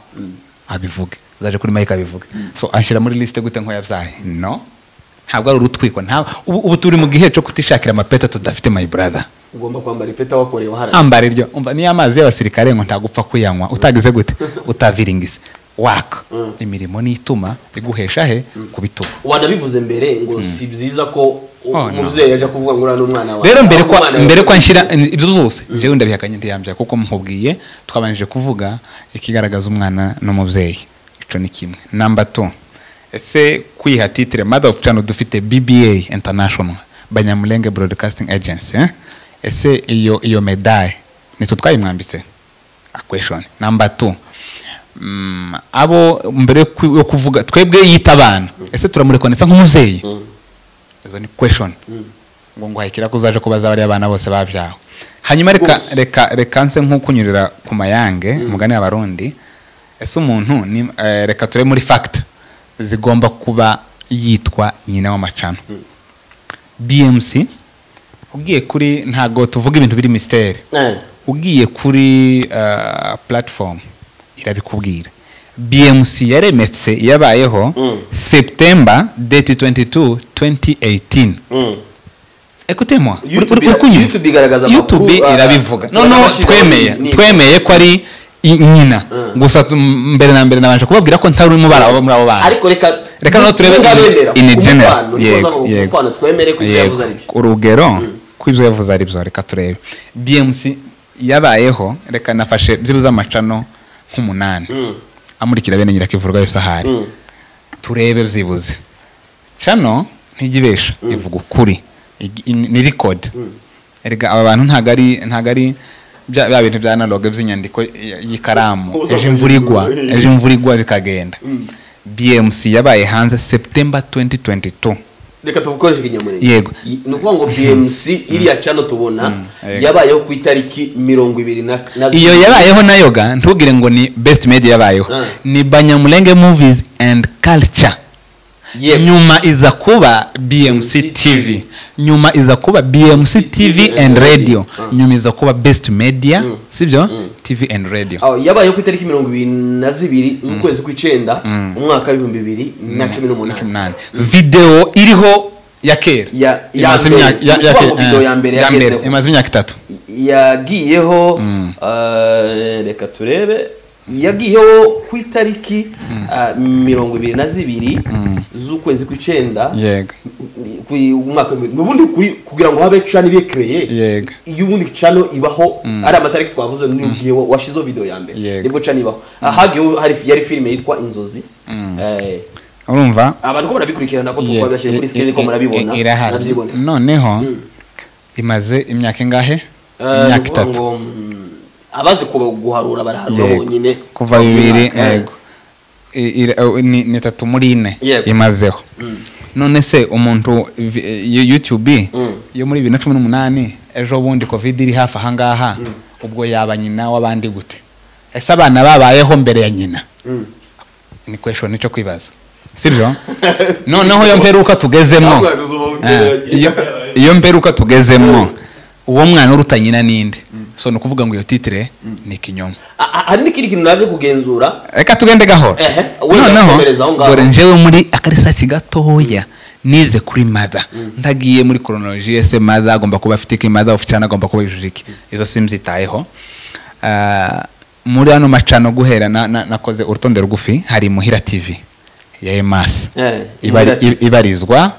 Abivuge. Uzaje kuri mike abivuge. So anshyira muri liste gute nko yabyaye? No. Ntabwo ari urutwiko ubu turi mu gihe cyo kutishakira amapeta tudafite my brother.
Ugomba kwambara ipeta wakorewe hariya
ambara iryo. Umva niyo amazi y'abasirikare ngo ntagupfa kuyanywa. Utagize gute? Utaviringise waka. Imirimo ni ituma iguhesha he ku bitugu.
Wanabivuze mbere ngo si byiza ko
Oh, no.
umubyeyi aje kuvuga ngo uriya umwana wawe.
Rero mbere kwa mbere kwa nshyira ibyo byose njyewe ndabihakanye ndiyambya kuko nkubwiye twabanjije kuvuga ikigaragaza umwana n'umubyeyi. Ico ni kimwe. Namba tu ese kwiha titire mother of channel dufite bba international banyamulenge broadcasting agency eh? Ese iyo iyo medaille nitwe twayimwambitse a question. Number two. Mm, abo mbere yo ku- yo kuvuga twebwe yita abana ese turamurekonesa nk'umubyeyi? Izo ni question. Ngo nguhayikira ko uzaje kubaza bariya abana bose babyawe hanyuma reka reka reka nse nk'ukunyurira ku mayange umugani w'abarundi ese umuntu ni eh, reka turebe muri fact. Zigomba kuba yitwa nyina w'amacano. Bmc ugiye kuri ntago tuvuga ibintu biri misiteri
Eh,
ugiye kuri uh, platform irabikubwira. Bmc yaremetse yabayeho
Mm.
september date 22 2018
mm.
ekutemo
ah,
irabivuga.
ah,
noneho twemeye twemeye ko ari nyina.
Mm.
gusa tu- mbere na mbere nabanje kubabwira ko ntari urimo bara muri abo bana.
Ariko reka
Reka noneho turebe
niba
in-
bemera,
in
umufano,
general.
ni ukuvuga
Yego, urugero ko ibyo yavuze ari byo reka turebe. Bmc yabayeho reka nafashe byibuze amacano nk'umunani.
Mm.
amurikira bene nyirakivurwa yose ahari
Mm.
turebe byibuze. Cano ntijya ivuga ukuri. Ni record. Erega aba bantu ntabwo ari bya bintu bya analogue by'inyandiko y'ikaramu ejo imvura igwa. Ejo imvura igwa bikagenda. Bmc yabaye hanze september 2022
reka tuvukoreshe ikinyamurenge
Yego.
Ni ukuvuga ngo bmc iriya cano tubona
yego.
yabayeho ku itariki mirongo ibiri na
iyo yabayeho na yo ga ntugire ngo ni best media yabayeho. Ni banyamulenge movies and culture. Nyuma iza kuba bmc tv nyuma iza kuba bmc tv and radio. Nyuma iza kuba best media. Sibyo tv and radio.
Aho, yabayeho ku itariki mirongo ibiri na zibiri z'ukwezi kw'icyenda umwaka w'ibihumbi bibiri na cumi n'umunani.
Umunani video iriho ya kera.
Ya- ya
Imaze
mbere.
imyaka- ya-
Ni
ya
ukuvuga
kera,
ngo video
eh,
ya mbere
ya mbere.
yagezeho.
imaze imyaka itatu.
Yagiyeho eh, reka turebe. Yagiyeho ku itariki ah, mirongo ibiri na zibiri z'ukwezi kw'icyenda kuri- kugira ngo habe cano ibe kereye iyo ubundi cano ibaho ari amatariki twavuze n'igihe wa- washizeho video ya mbere. Nibwo cano ibaho. Hagiyeho hari yari filime yitwa inzozi. Eh,
urumva?
abantu ko barabikurikirana ko twabashyira kuri
i-
screen ko murabibona.
noneho imaze imyaka ingahe?
Eh,
imyaka itatu.
mm, abazi guharura baraharura bonyine.
Kuva bibiri
Eh,
yego. eh, ni itatu muri ine imazeho. None se umuntu eh, youtube
Mm.
yo muri bibiri na cumi n'umunani ejo bundi covid iri hafi ahangaha ubwo yaba nyina w'abandi gute? Ese abana babayeho mbere ya nyina?
Mm.
ni question ni cyo kwibaza. Sibyo? Noneho iyo mperuka tugezemo. Iyo- iyo mperuka tugezemo. Uwo mwana uruta nyina ninde. So ni ukuvuga ngo iyo titire ni ikinyoma
hari n'ikindi kintu naje kugenzura?
Reka tugende gahoro.
Ngaho.
dore njyewe muri akarisaci gatoya nize kuri mada. Ndagiye muri koronoloji ese mada agomba kuba afite iki? Mada ofu cyane agomba kuba yujuje iki? Izo simbyitayeho Ah, muri ano macano guhera na- na- nakoze urutonde rugufi hari muhira tv ya emasi
Eh,
ibarizwa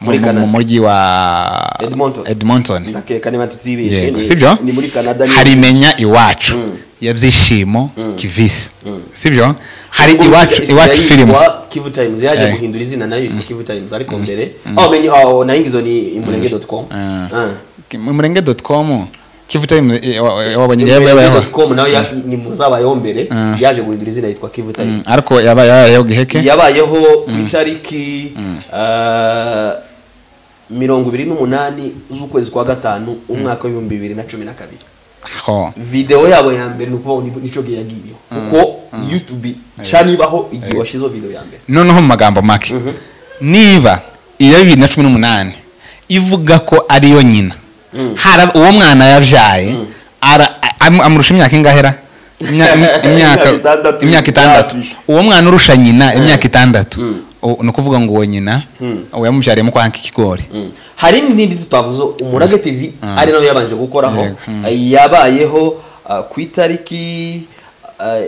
Muri
mu- mu
Canada.
mu mujyi wa
Edmonton.
edmonton.
Ndakeka niba tutibeshye
Yego,
ni-
sibyo
ni muri canada ni-
hari menya iwacu
Mm.
ya byishimo kivisi.
Mm.
sibyo hari
Ubwo
iwacu
isigaye
iwacu
yitwa
filime
kivu times. Yaje
Eh.
guhindura izina na yo yitwa kivu times. Ariko mbere aho menye aho nahingizo ni imurenge.com
Ah.
Ah.
murenge doti komu kivu time wabonye
Imurenge
yabayeho
dot com na yo ya- ni muzabayeho mbere
Ah.
yaje guhindura izina yitwa kivu
Mm,
times
ariko yabaye yabayeho giheke
yabayeho ku itariki ah, mirongo ibiri n'umunani z'ukwezi kwa gatanu umwaka w'ibihumbi bibiri na cumi na kabiri.
Ho.
Video yabo ya mbere ni ukuvuga ngo nico gihe yagiyeho kuko youtube cana ibaho igihe washizeho video ya mbere.
Noneho mu magambo make niba iyo bibiri na cumi n'umunani ivuga ko ariyo nyina uwo mwana yabyaye amurusha imyaka ingahera Imya- im- imyaka
itandatu.
itandatu. Uwo mwana urusha nyina imyaka itandatu. U- ni ukuvuga ngo uwo nyina
Mm.
uwo yamubyariyemo kwanka ikigori
hmm. hari n'indi tutavuze umurage tv ari nayo yabanje gukoraho.
Yego, mm.
yabayeho uh, ku itariki ah,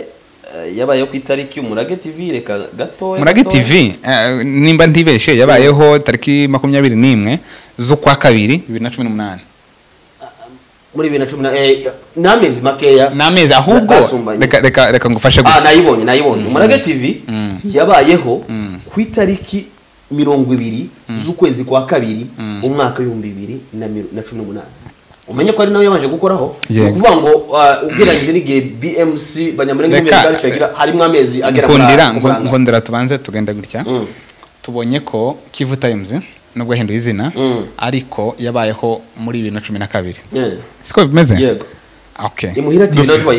yabayeho ku itariki umurage tv reka gatoya umurage
tv uh, nimba ntibeshe yabayeho tariki makumyabiri n'imwe z'ukwa kabiri bibiri na cumi n'umunani
muri bibiri na cumi na eh, ni amezi makeya.
Ni amezi ahubwo reka reka reka ngufashe
ah
gusa
nayibonye nayibonye. Umurage tv
Mm.
yabayeho ku itariki mirongo ibiri z'ukwezi kwa kabiri umwaka w'ibihumbi bibiri na cumi n'umunani. Umenye ko ari nawe yabanje gukoraho? Ni ukuvuga ngo ah, ugereranyije n'igihe bmc banyamurenge yagira harimo amezi agera muri
nkundira tubanze tugenda gutya.
Mm.
tubonye ko kivu times nubwo yahinduye izina
Mm.
ariko yabayeho muri bibiri na cumi na kabiri. Siko bimeze?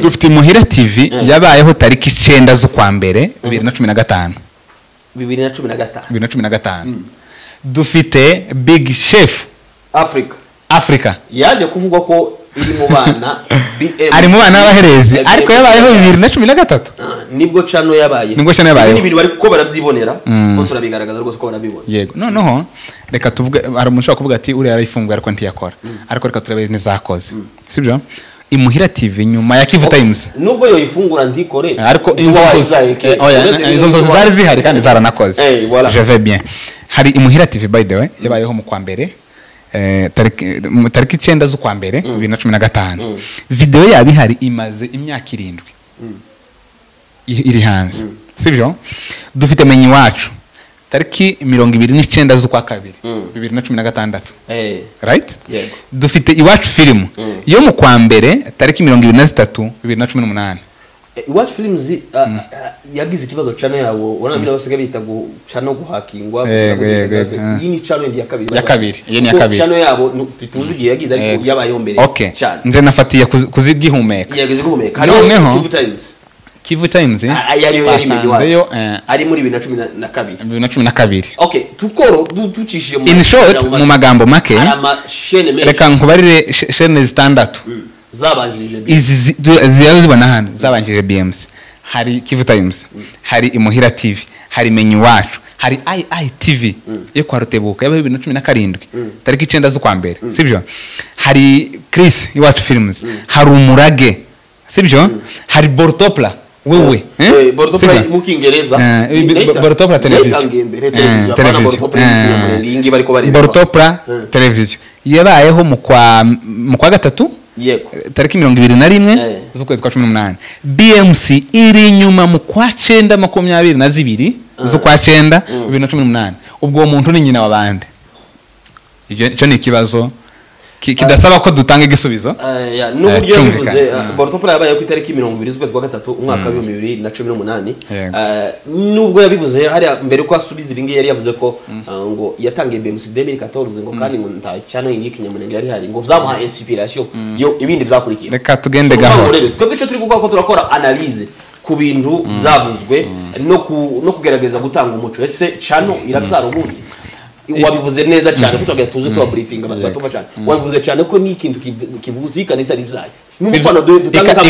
Dufite imuhira tv
Mm.
yabayeho tariki icenda z'ukwa mbere bibiri na cumi na gatanu.
Bibiri na cumi na gatanu.
Bibiri na cumi na gatanu. Dufite big chef.
Africa.
Africa.
Yaje kuvugwa ko iri mu bana
ari mu bana b'abaherezi. Ariko yabayeho bibiri na cumi na gatatu.
Ah, ni bwo cano yabaye.
Nibwo cano yabayeho.
Ibintu bari ko barabyibonera
Mm.
ko turabigaragaza rwose ko barabibona
yego. Noneho reka tuvuge hari umuntu ushobora kuvuga ati uriya yarayifunguye ariko ntiyakora ariko reka turebe n'izakoze sibyo? Imuhira tv nyuma ya kivu times
nubwo yoyifungura ndikore
ariko izo nzozi eh, izo zari zihari kandi zaranakoze.
Eh,
je vais bien. Hari imuhira tv by the way yabayeho mu kwa mbere eh, tariki icenda z'ukwa mbere bibiri na cumi na gatanu. Videwo yaba ihari imaze imyaka irindwi. Iri hanze. Sibyo? Dufite menyi iwacu tariki mirongo ibiri n'icyenda z'ukwa kabiri
Mm.
bibiri na cumi na gatandatu.
Eh,
right? Dufite iwacu filimu
Mm.
yo mu kwa mbere tariki mirongo ibiri na zitatu bibiri na cumi n'umunani.
Eh, iwacu uh, uh, yagize ikibazo cyane yabo. Urabona bino basigaye bita gu cano guhakingwa
ah.
iyi ni cano ya kabiri.
Ya kabiri, iyi ni
ya
kabiri.
cano yabo tuzi igihe yagize ariko yabayeho mbere cyane
nje nafatiye kuzi- kuzigihumeka.
Yagize guhumeka
Noneho-
Kivu Times
kivu times
Ah, ah, yariyo yari imbere
basanzeyo
iwacu
eh,
ari muri bibiri na cumi na- na kabiri
bibiri na cumi na kabiri
okay tukoro du- ducishije mu
in short mu magambo make
hari amashene menshi
reka nkubarire sh- shene zitandatu.
Mm. zabanjirije bi-
izi zi- du- ziba zibona hano zabanjije bmc hari kivu times hari imuhira tv hari menyi wacu hari iitv yo kwa rutebuka yaba bibiri na cumi na karindwi. Tariki icyenda z'ukwa mbere sibyo? Hari chris iwacu films. Hari umurage sibyo? Hari bortopla wewe eh?
Borotopla
Sibyo?
mu Kingereza
Eh,
Ni-
Bo-
Neta-
Borotopla televiziyo.
Netangiye mbere,
Eh,
televiziyo. Borotopla
Eh, televiziyo yabayeho mu kwa mu kwa gatatu?
Yego.
Tariki mirongo ibiri na rimwe z'ukwezi kwa cumi n'umunani. Bmc iri inyuma mu kwa cyenda makumyabiri na zibiri z'ukwa cyenda bibiri na cumi n'umunani. Ubwo uwo muntu ni nyina wa bande. Icyo ni ikibazo. ki- kidasaba ko dutanga igisubizo.
Ya, n'uburyo
Eh,
yabivuze
cyumvikana.
uh, borotopla yabaye ku itariki mirongo ibiri z'ukwezi kwa gatatu umwaka w'ibihumbi bibiri na cumi n'umunani. Eh, nubwo yabivuze hariya mbere ko asubiza ibi ngibi yari yavuze ko uh, ngo yatangiye bmc 2014 ngo kandi ngo nta cyano yindi y'ikinyamurenge yari hari ngo byamuha inspiration yo ibindi byakurikiye.
Reka tugende gahoro.
twebwe icyo turi gukora ko turakora analyse ku bintu byavuzwe no kugerageza gutanga umuco. Ese cano irabyara ubundi? Wabivuze neza cyane ko tugaye tuze tuba briefing abantu batumva cyane wabivuze cyane ko ni ikintu kiv- kivuze ikanisa ribyaye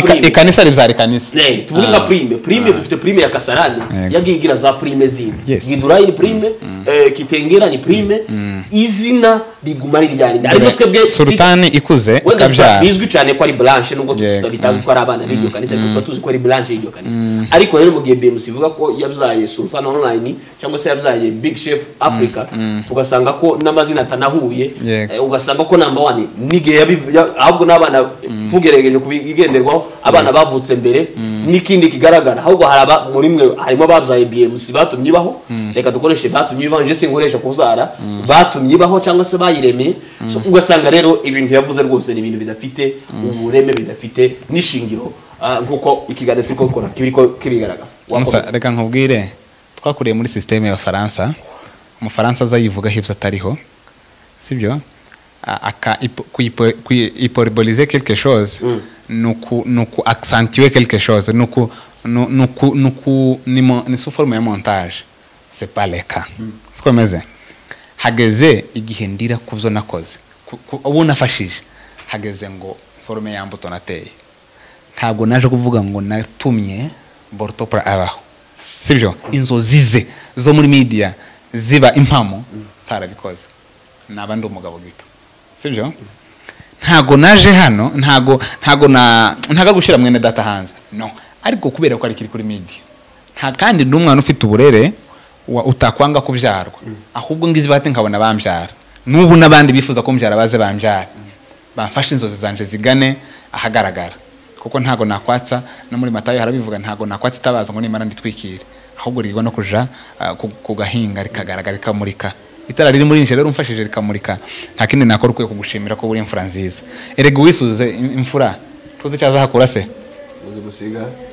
prime.
ikanisa ribyara ikanisa
Eh, tuvuge nka prime. Prime dufite prime ya kasarani. Yagiye igira za prime zindi gidurayi ni prime eh, kitengera ni prime. Izina riguma ari ryanjye ariko twebwe
sultani ikuze ikabyara
bizwi cyane ko ari blanche nubwo
Yego.
ko ari abana b'iryo kanisa. Ariko tuba tuzi ko ari blanche y'iryo kanisa. Ariko rero mu gihe BMC ivuga ko yabyaye Sultan Online cyangwa se yabyaye Big Chef Africa tugasanga ko n'amazina atanahuye eh, ugasanga ko number one. N'igihe yabi- ahubwo n'abana tugerageje kubigenderwaho abana bavutse mbere n'ikindi kigaragara. Ahubwo muri mwe harimo ababyaye BMC batumye ibaho. Reka dukoreshe batumye ibaho. Nje sinkoresha kuzara. Batumye ibaho cyangwa se bayiremeye. Ugasanga rero ibintu yavuze rwose ni ibintu bidafite ubureme bidafite n'ishingiro. Ah, nk'uko ikiganiro turi gukora kibiriko kibigaragaza.
Reka nkubwire. Twakuriye muri sisiteme y'abafaransa umufaransa aza yivugaho ibyo atariho. Sibyo? Hyperboliser quelque chose ni uku accentuer quelque chose ni uku ni- sous forme ya montage c'est pas le cas siko bimeze hageze igihe ndira ku byo nakoze ubu nafashije hageze ngo sorome ya mbuto nateye ntabwo naje kuvuga ngo natumye borotopura abaho sibyo inzozi ze zo muri media ziba impamo ntarabikoze naba ndi umugabo gito sibyo ntago naje hano ntago ntago na ntago gushyira mwene data hanze. No. Ariko kubera ko ari kiri kuri media. Nta kandi ndi umwana ufite uburere wa- utakwanga kubyarwa. Ahubwo ngizi bahati nkabona bambyara. N'ubu n'abandi bifuza ko mbyara baze bambyara bamfashe inzozi zanje zigane ahagaragara. Kuko ntago nakwatsa no muri matayo harabivuga ntago nakwatsa itabaza ngo nimara nditwikire. Ahubwo rigwa no kuja ah, ku gahinga rikagaragara rikamurika. Itara riri muri rero umfashije rikamurika nta kindi nakora ukwiye kugushimira ko buri imfura nziza erega uwisuze im- imfura tuzi icyo azahakura se?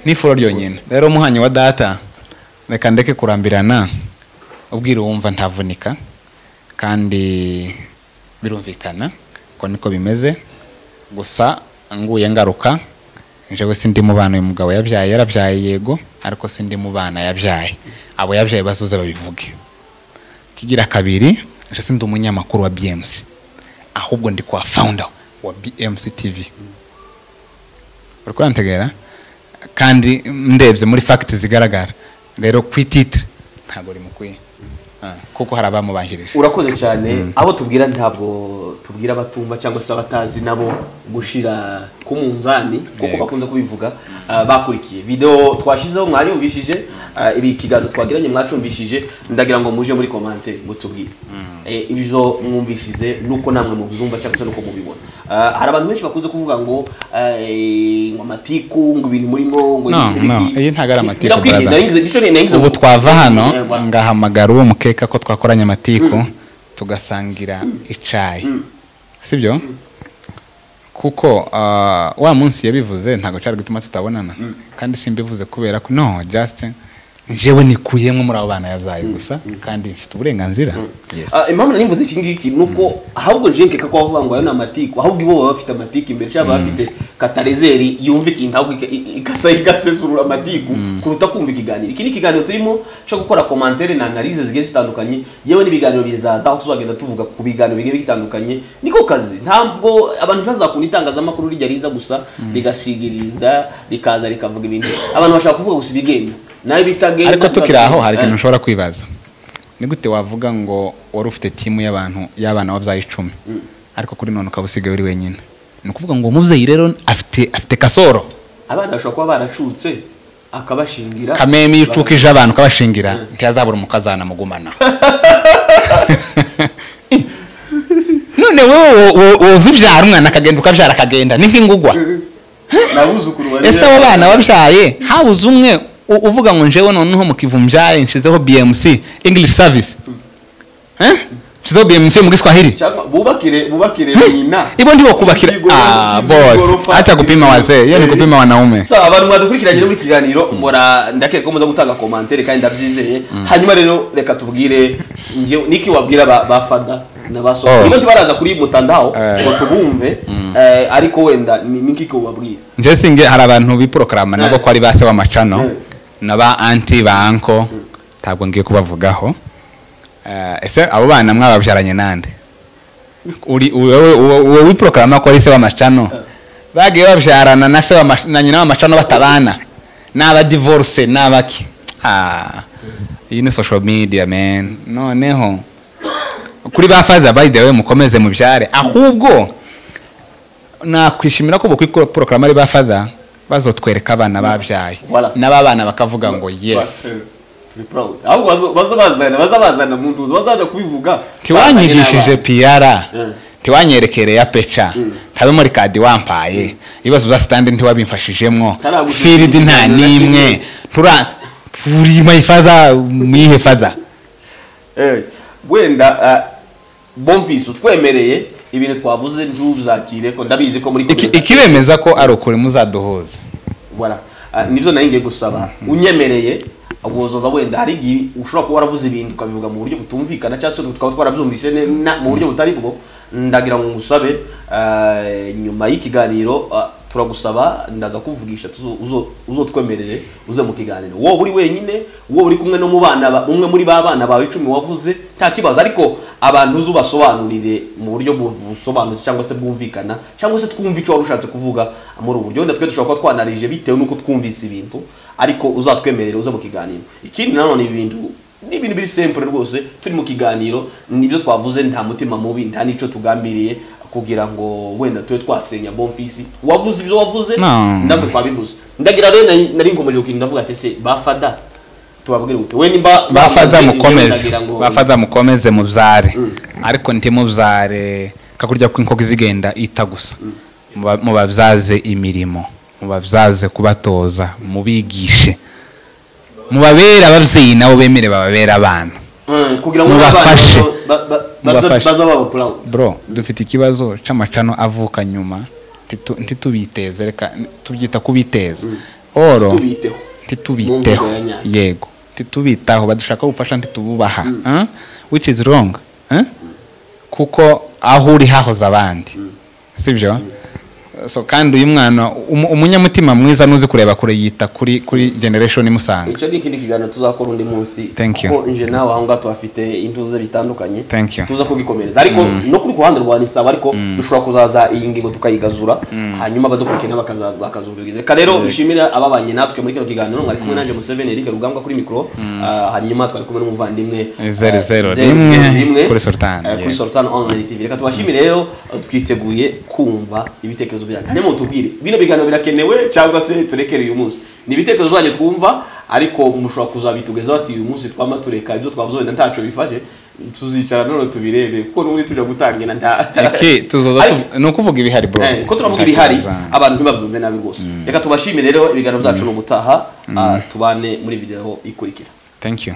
N'ifuro ryonyine. Rero umuhanyi wa data reka ndeke kurambirana ubwira uwumva ntavunika kandi birumvikana ko niko bimeze. Gusa nguye ngaruka njyewe sindi mu bana uyu mugabo yabyaye yarabyaye yego ariko sindi mu bana yabyaye. Abo yabyaye bazuze babivuge. Kigira kabiri nje sindi umunyamakuru wa BMC ahubwo ndi kwa founder wa BMC TV uri kurantegera kandi ndebye muri fagiti zigaragara. Rero ku ititire ntabwo rimukwiye Ah, kuko hari abamubanjirije
urakoze cyane. Abo tubwira ntabwo tubwira abatumva cyangwa se abatazi nabo gushira k'umunzani kuko
Yego.
bakunze kubivuga ah, bakurikiye. Video twashizeho mwayumvishije ah, ibi kiganiro twagiranye mwacumvishije. Ndagira ngo muje muri commentaire mutubwire Eh, ibyo mwumvishije nuko namwe mubyumva cyangwa se nuko mubibona. Ah, hari abantu benshi bakunze kuvuga ngo eh, ngo amatiku ngo ibintu murimo ngo
iyi ntago ari amatiku, ubu
ngo-
twava hano
Eh,
ngahamagara uwo mukeka ko twakoranye amatiku tugasangira icayi. Sibyo? Kuko ah, wa munsi yabivuze ntabwo cyari gutuma tutabonana. Kandi simbivuze kubera ko no just njyewe nikuyemo muri abo bana yabyaye gusa kandi mfite uburenganzira.
Ah, impamvu nari mvuze iki ngiki? Ni uko ahubwo nje nkeka ko bavuga ngo ayo ni amatiku ahubwo ibo baba bafite amatiku imbere cyangwa baba bafite katarezeri yumva ikintu ahubwo ika- i- igasa igasesurura amatiku kuruta kumva ikiganiro. Iki ni ikiganiro turimo cyo gukora komantere na analize zigiye zitandukanye. Yewe n'ibiganiro bizaza aho tuzagenda tuvuga ku biganiro bigiye bitandukanye. Niko kazi. Ntabwo abantu ntibazakunda itangazamakuru rijya riza gusa rigasigiriza rikaza rikavuga ibintu. Abantu bashaka kuvuga gusa ibigenda.
Ariko tukiri aho hari
Eh.
ikintu ushobora kwibaza. Ni gute wavuga ngo wari ufite timu y'abantu y'abana wabyaye icumi? Ariko kuri none ukaba usigaye uri wenyine. Ni ukuvuga ngo umubyeyi rero afite afite kasoro.
Abana bashobora kuba baracutse akabashingira.
Kameme iyo ucukije abantu ukabashingira ntiyazabura umukazana mugumana. None wowe wo- woza ubyara umwana akagenda ukabyara akagenda. Ni nk'ingugwa.
Bari
ese abo bana wabyaye habuze umwe uvuga ngo njewe noneho mu kivumbyare nshizeho bmc english service? Eh? nshizeho bmc mu giswahili
bubakire bubakire nyina
ibo ndibo kubakira ah boss. acha kupima wazee. Yeye ni
Eh.
kupima wanaume.
Sawa abantu mwadukurikiranye muri kiganiro mbora ndakeka ko muza gutanga komantere kandi ndabyizeye. Hanyuma rero reka tubwire nje niki wabwira bafada ba na ba
Oh.
niba baraza kuri mutandao
Eh.
ngo tubumve ariko wenda ni ni nk'iki wabwira?
Nje singe hari abantu biporokrama nabo ko ari base
b'amacano.
Na ba anti ba anko ntabwo ngiye kubavugaho. Eh, ese abo bana mwababyaranye nande? Wowe wiporokrama ko ari se w'amacano bagiye babyarana na se na nyina w'amacano batabana. N'aba divorce n'abaki ah iyi ni social media man. Noneho kuri ba the way mukomeze mubyare. Ahubwo nakwishimira ko bukwi porogaramu ari ba father bazotwereka abana babyaye.
Voilà.
n'aba bana bakavuga ngo yes.
Eh, turi proud. Ahubwo bazo- baza bazana baza bazana mu ntuzo bazaza kubivuga.
Ntiwanyigishije piyara ntiwanyerekere ya peca ntabe muri kadi wampaye. Ibibazo bya sitandi ntiwabimfashijemwo.
Ntaragushije
firidi nta n'imwe.
Kimwe.
tura uri my father muyihe father.
Eh, wenda ah, bomvise utwemereye ibintu twavuze ntuzakire ko ndabizi ko muri
ikibemeza ko ari ukuri muzaduhuza.
Ah, ni byo nari ngiye gusaba. Unyemereye wozoza wenda hari igihe ushobora kuba waravuze ibintu ukabivuga mu buryo butumvikana cyangwa se tukaba twarabyumvise mu buryo butari bwo. Ndagira ngo ngusabe ah, nyuma y'ikiganiro ah, turagusaba ndaza kuvugisha uzotwemerere uze mu kiganiro. Wowe uri wenyine wowe uri kumwe no mu bana ba- umwe muri ba bana bawe icumi wavuze nta kibazo. Ariko abantu uzi ubasobanurire mu buryo bu- busobanutse cyangwa se bwumvikana cyangwa se twumva icyo wari ushatse kuvuga muri ubu buryo. Wenda twe dushobora kuba twanarije bitewe n'uko twumvise ibintu ariko uzatwemerere uze mu kiganiro. Ikindi nanone ibintu ni ibintu biri simple rwose turi mu kiganiro ni byo twavuze nta mutima mubi nta n'icyo tugambiriye kugira ngo wenda tube twasenya bonfisi wavuze ibyo wavuze?
No.
ntabwo twabivuze ndagira rero nari- nari nkomeje gukinira ndavuga ati ese bafada? Tubabwire gute? We nimba
bafaza
bamaze,
mukomeze.
ndagira ngo-
bafaza mukomeze mubyare. Ariko ntimubyare kakurya kw'inkoko zigenda ita gusa. Muba- mubabyaze imirimo. Mubabyaze kubatoza. Mubigishe. Mubabere ababyeyi nabo bemere bababere abana.
Mm, kugira ngo
Mubafashe. Bro dufite ikibazo c'amacano avuka nyuma. Ntitu- ntitubiteze reka tubyita kubiteza. Oro
tubiteho
ntitubiteho yego. Ntitubitaho badushaka ubufasha ntitububaha. Huh? which is wrong. Huh? kuko aho uri hahoze abandi. Sibyo so kandi uyu mwana umu- umunyamutima mwiza nuzi kureba kure yita kuri kuri generation imusanga
icyo ni ikindi kiganiro tuzakora undi munsi. Kuko nje nawe aho ngaho tuhafite intuze bitandukanye tuza kubikomereza. Ariko no kuri ku ruhande rwa nisaba ariko dushobora kuzaza iyi ngingo tukayigazura hanyuma abadukurikirana bakaza- bakazumviriza reka rero dushimire ababanye natwe muri kino kiganiro. Mwari kumwe nanjye museveni eric rugambwa kuri mikoro ah, hanyuma twari kumwe n'umuvandimwe
Zero,
ah,
zero,
zero,
rimwe, kuri Sultan,
eh, kuri sultan online tv reka tubashimire rero twiteguye kumva ibitekerezo hanyuma mutubwire. Bino biganiro birakenewe cyangwa se turekere uyu munsi. Ni ibitekerezo byanyu twumva ariko mushobora kuzabitugezaho ati uyu munsi twama tureka ibyo twavuze wenda ntacyo bifashe. Tuzicara none tubirebe kuko n'ubundi tujya gutangira nta
ni ukuvuga ibihari bro.
Eh, ko turavuga ibihari abantu ntibabyumve nabi rwose. Reka tubashimire rero ibiganiro byacu ni ubutaha ah, tubane muri video ikurikira.
Thank you.